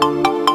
you